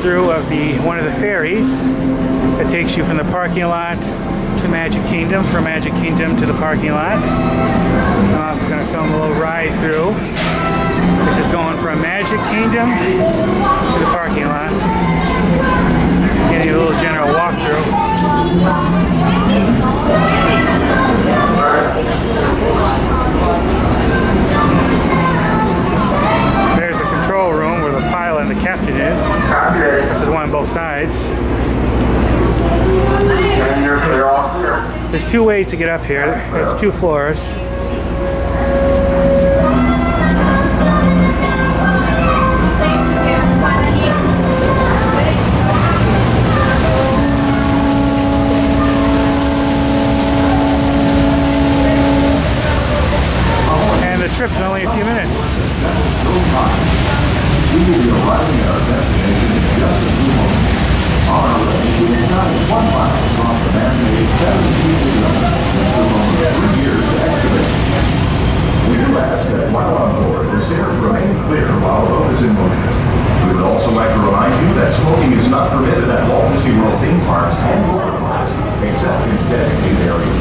walkthrough of the one of the ferries that takes you from the parking lot to Magic Kingdom, from Magic Kingdom to the parking lot. I'm also going to film a little ride through. This is going from Magic Kingdom to the parking lot. There's two ways to get up here. There's two floors. And the trip's only a few minutes. We castle in the background. There's, say in motion. We would also like to remind you that smoking is not permitted at all busy road in parks and water parts, except in designated areas.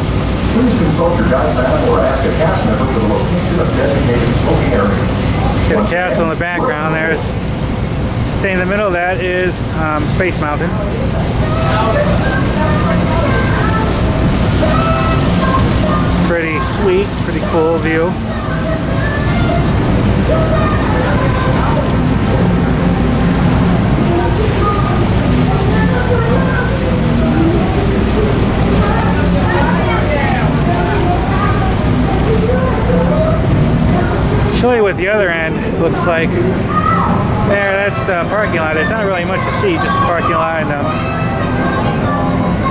Please consult your gun map or ask a cast member for the middle of that is um, Space Mountain. Pretty cool view. Show you what the other end looks like. There, that's the parking lot. There's not really much to see, just the parking lot and um,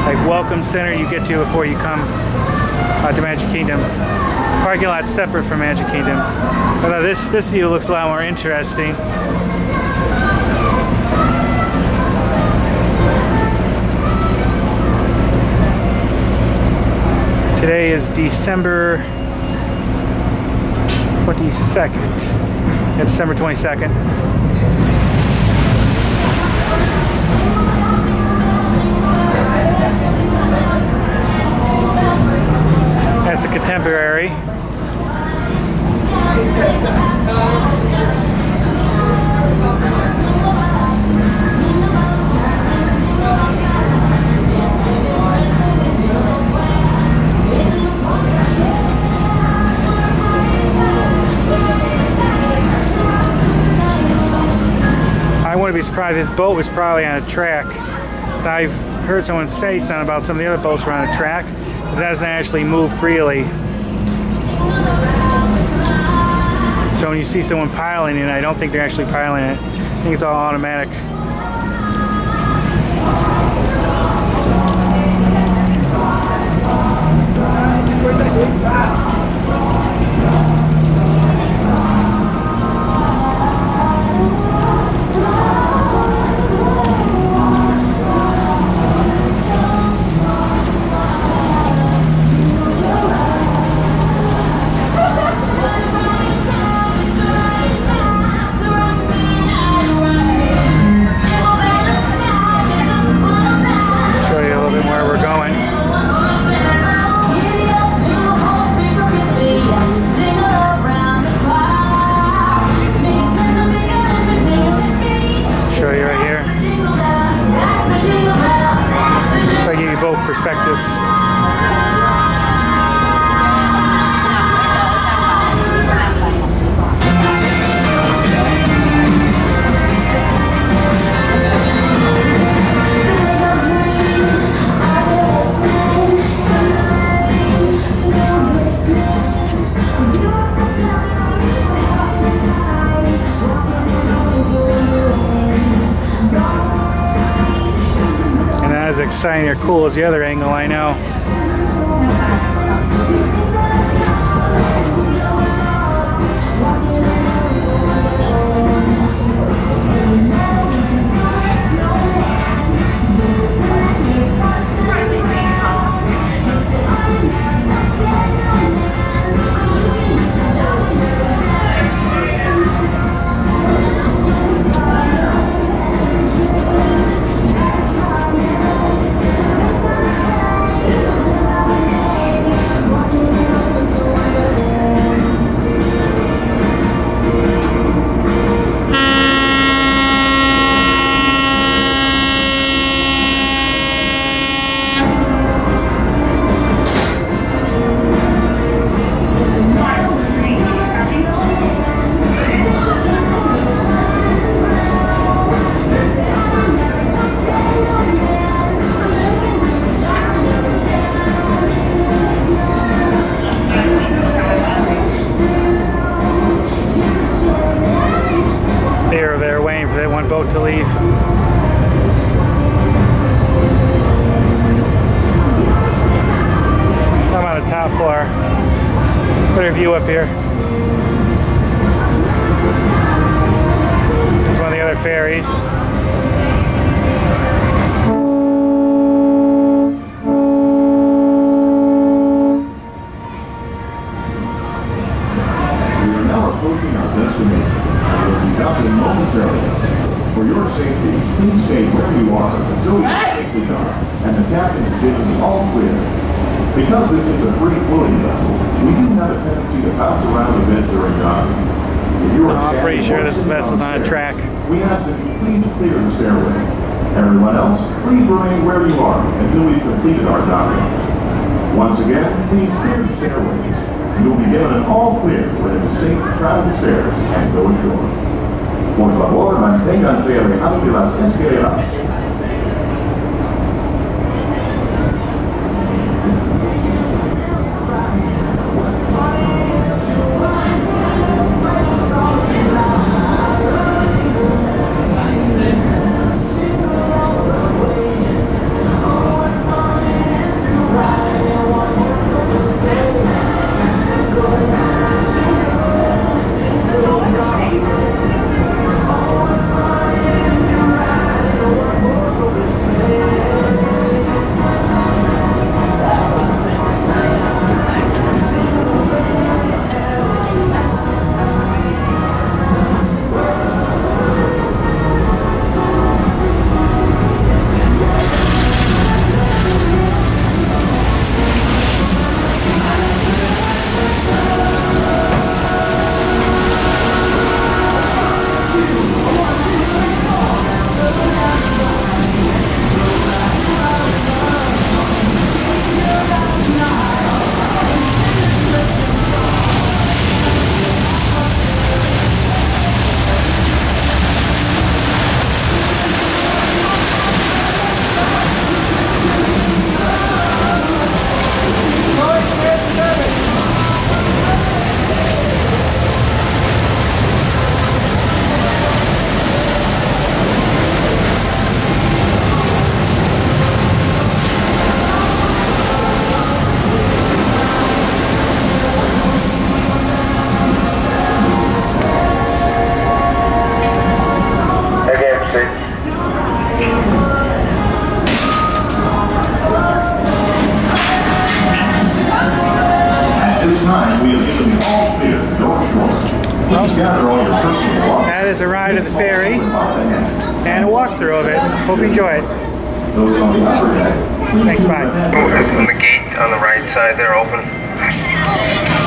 like welcome center you get to before you come uh, to Magic Kingdom. Parking lot separate from Magic Kingdom. But uh, this this view looks a lot more interesting. Today is December 22nd. December 22nd. That's a contemporary. I wouldn't be surprised. This boat was probably on a track. I've heard someone say something about some of the other boats were on a track. It doesn't actually move freely. So when you see someone piling it, I don't think they're actually piling it. I think it's all automatic. Exciting or cool as the other angle, I know. View up here. It's one of the other ferries. We are now approaching our destination. We'll be jumping momentarily. For your safety, please stay where you are until you safely dock, and the captain is giving the all clear. Because this is a free floating vessel, we do have a tendency to bounce around a bit during docking. If you are No, I'm pretty sure this vessel's on a track. We ask that you please clear the stairway. Everyone else, please remain where you are until we've completed our docking. Once again, please clear the stairways. You will be given an all clear when it is safe to travel the stairs and go ashore. Por favor, manténganse alejados de las escaleras. is a ride of the ferry and a walkthrough of it. Hope you enjoy it. Thanks, bye. The gate on the right side, they're open.